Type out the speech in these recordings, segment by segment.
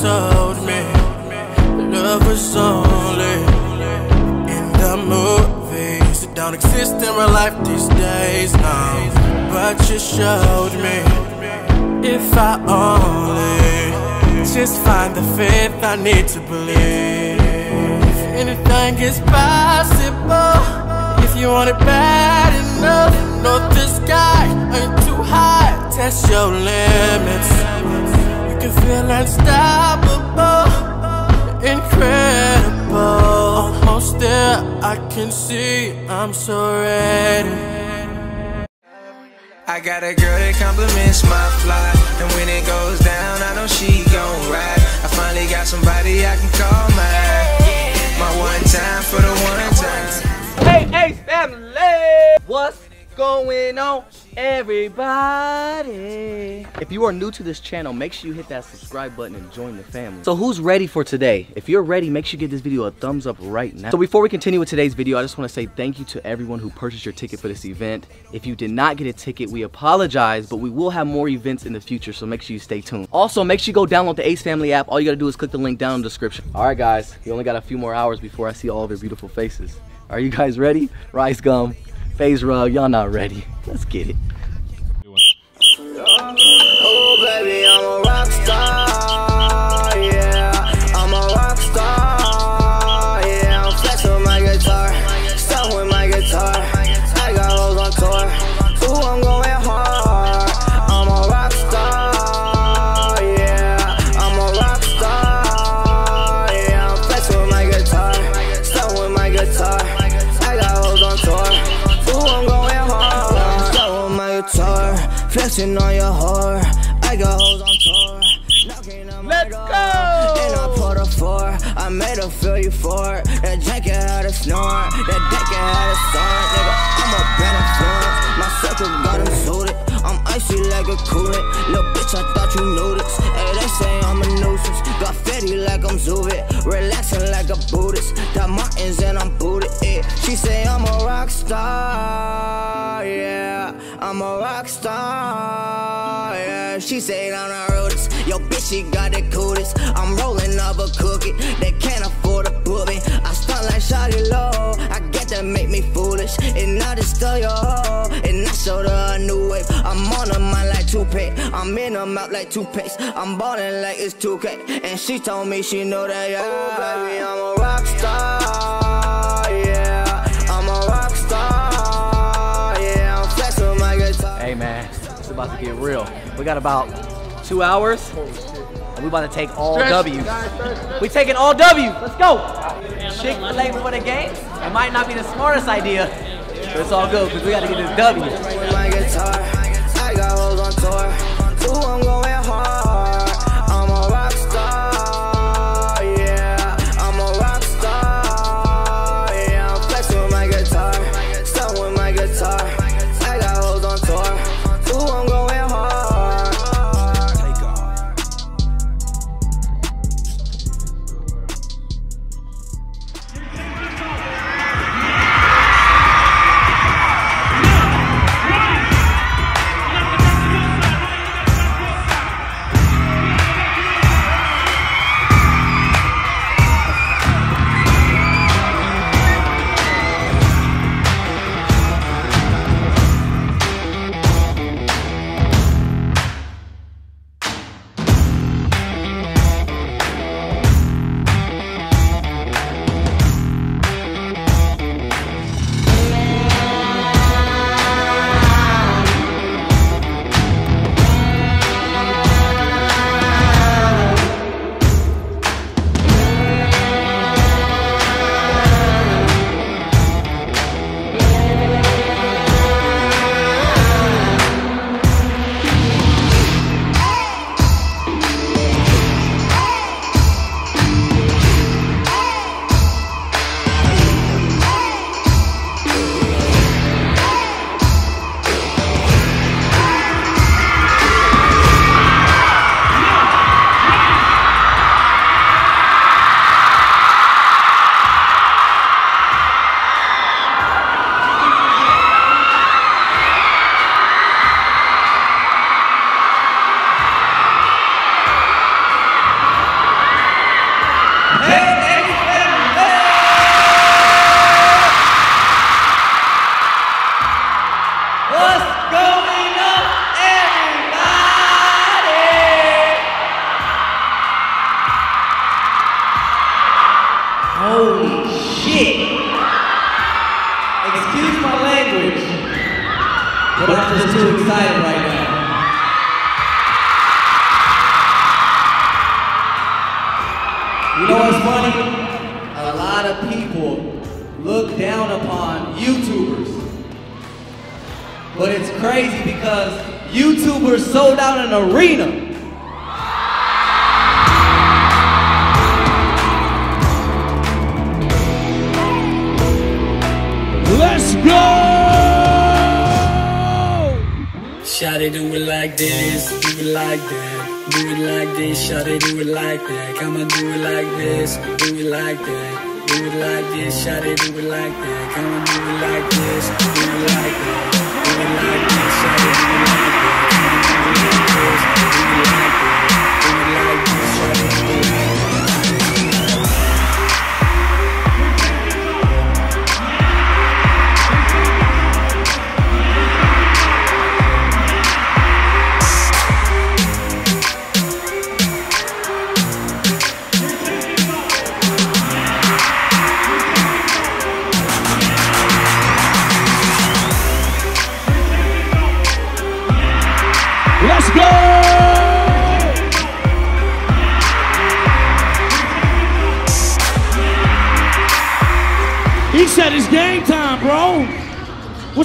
told me love was only in the movies. It don't exist in real life these days, no. But you showed me if I only just find the faith I need to believe. Anything is possible if you want it bad enough. Know the sky ain't too high. Test your limits. You can feel unstoppable, can see. I'm so ready. I got a girl that compliments my fly, and when it goes down, I know she gon' ride. I finally got somebody I can call mine. My one time for the one time. Hey, Ace family! What's going on, everybody? If you are new to this channel, make sure you hit that subscribe button and join the family. So who's ready for today? If you're ready, make sure you give this video a thumbs up right now. So before we continue with today's video, I just want to say thank you to everyone who purchased your ticket for this event. If you did not get a ticket, we apologize, but we will have more events in the future, so make sure you stay tuned. Also, make sure you go download the Ace Family app. All you gotta do is click the link down in the description. All right, guys, we only got a few more hours before I see all of your beautiful faces. Are you guys ready? RiceGum, FaZe Rug, y'all not ready. Let's get it. Oh, baby, flexing on your whore. I got hoes on tour. knocking on my Let's go! And I put her four. I made her feel euphoric. That jacket had a snore. That jacket had a storm. Nigga, I'm a bad influence. My circle got him suited. I'm icy like a coolant. Little bitch, I thought you knew this. Hey, they say I'm a nuisance. Got fatty like I'm Zubit. Relaxing like a Buddhist. Got Martins and she say I'm the rudest. Yo, bitch, she got the coolest. I'm rolling up a cookie. They can't afford to put me. I stunt like Shawty Lo. I get that make me foolish. And I just steal your hoe. And I showed her a new wave. I'm on her mind like toothpaste. I'm in her mouth like toothpaste. I'm ballin' like it's 2K. And she told me she know that, yeah. Oh, baby, I'm a rock star. About to get real. We got about two hours. And we about to take all W's. We taking all W's. Let's go. Chick-fil-A before the game. It might not be the smartest idea, but it's all good because we got to get this W. Holy shit! Excuse my language, but I'm just too excited right now. You know what's funny? A lot of people look down upon YouTubers. But it's crazy because YouTubers sold out an arena. Let's go! Shawty do it like this, do it like that. Do it like this, shawty do it like that. Come on, do it like this, do it like that. Do it like this, shawty do it like that. Come on, do it like this, do it like that. Do it like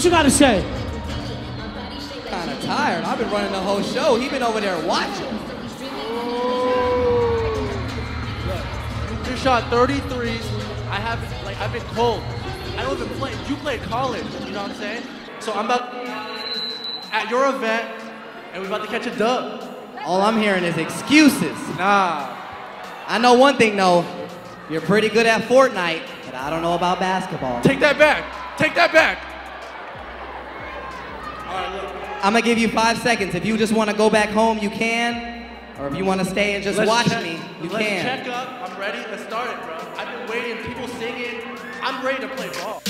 What you got to say? Kind of tired. I've been running the whole show. He been over there watching. You shot 33s. I haven't, like, I've been cold. I don't even play. You played college, you know what I'm saying? So I'm about at your event, and we're about to catch a dub. All I'm hearing is excuses. Nah. I know one thing though. You're pretty good at Fortnite, but I don't know about basketball. Take that back. Take that back. I'm gonna give you five seconds. If you just want to go back home, you can. Or if you want to stay and just Let's watch check- me, you let's can. check up. I'm ready. Let's start it, bro. I've been waiting. People singing. I'm ready to play ball.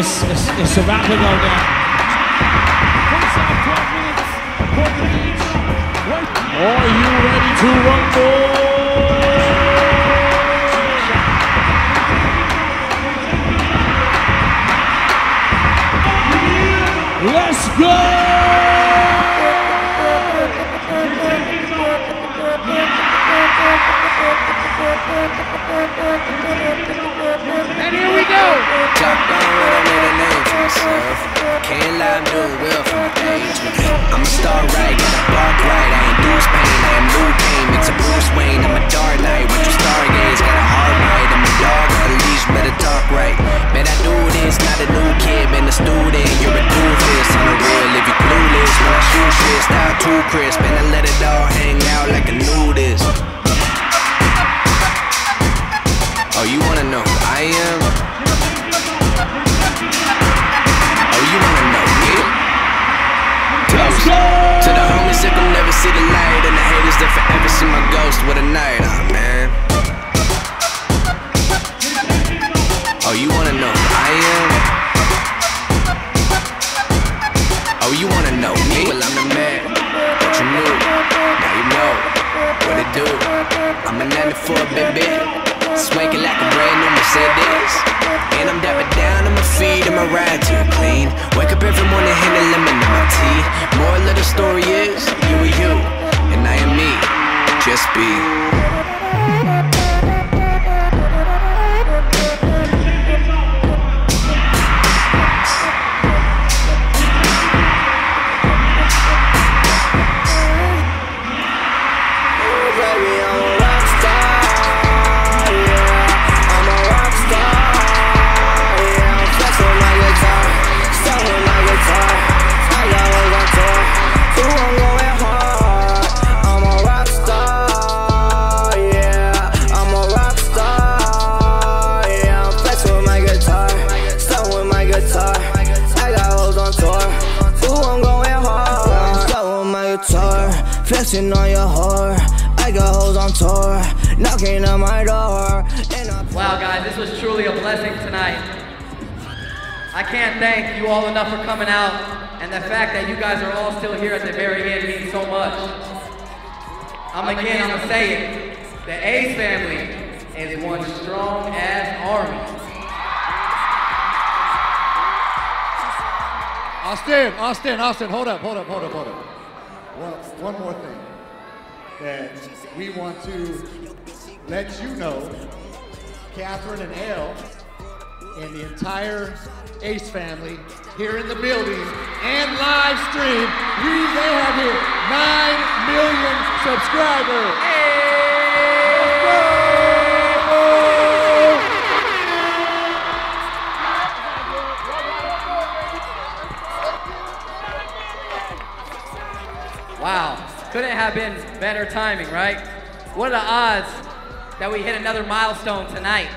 It's, it's, it's about to go down. Are you ready to rumble? Let's go! Can't lie, I'm doing well for my age. I'm a star right, got a bark right. I ain't Deuce Pain, I am Luke Kane. Mix a Bruce Wayne, I'm a Dark Knight. Watch you stargaze, got a hard ghost with a night, ah man. Oh, you wanna know who I am? Oh, you wanna know me? Well, I'm the man that you knew. Now you know what it do. I'm a 94 baby. Swanking like a brand new Mercedes. And I'm dapping down on my feet and my ride too clean. Knocking on my door. Wow, guys, this was truly a blessing tonight. I can't thank you all enough for coming out, and the fact that you guys are all still here at the very end means so much. I'm again, I'm gonna say it. The Ace family is one strong ass army. Austin, Austin, Austin, hold up, hold up, hold up, hold up. One, one more thing that we want to let you know, Catherine and Elle and the entire Ace family here in the building and live stream, we they have here 9 million subscribers. Wow, couldn't have been better timing, right? What are the odds that we hit another milestone tonight?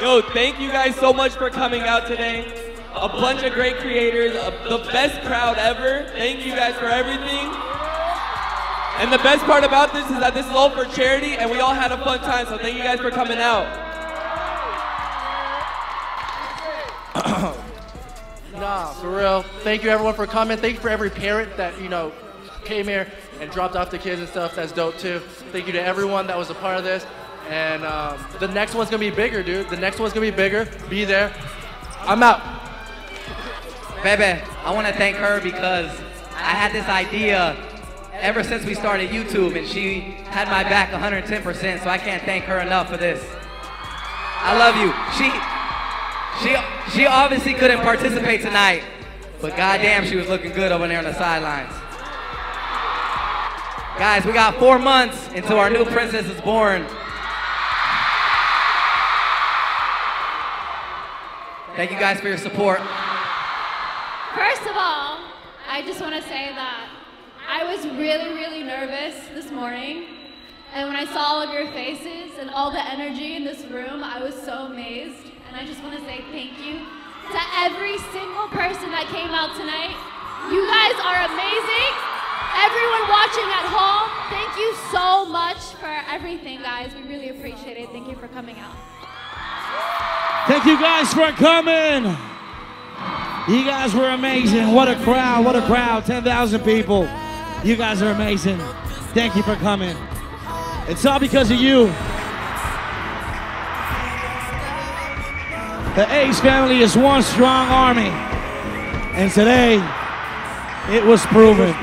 Yo, thank you guys so much for coming out today. A bunch of great creators, a, the best crowd ever. Thank you guys for everything. And the best part about this is that this is all for charity and we all had a fun time, so thank you guys for coming out. Nah, for real. Thank you everyone for coming. Thank you for every parent that, you know, came here and dropped off the kids and stuff. That's dope too. Thank you to everyone that was a part of this. And um, the next one's gonna be bigger, dude. The next one's gonna be bigger. Be there. I'm out. Bebe, I want to thank her because I had this idea ever since we started YouTube, and she had my back 110%. So I can't thank her enough for this. I love you. She, she, she obviously couldn't participate tonight, but goddamn, she was looking good over there on the sidelines. Guys, we got four months until our new princess is born. Thank you guys for your support. First of all, I just want to say that I was really, really nervous this morning. And when I saw all of your faces and all the energy in this room, I was so amazed. And I just want to say thank you to every single person that came out tonight. You guys are amazing. Everyone watching at home, thank you so much for everything, guys. We really appreciate it. Thank you for coming out. Thank you guys for coming. You guys were amazing. What a crowd. What a crowd. 10,000 people. You guys are amazing. Thank you for coming. It's all because of you. The Ace family is one strong army. And today, it was proven.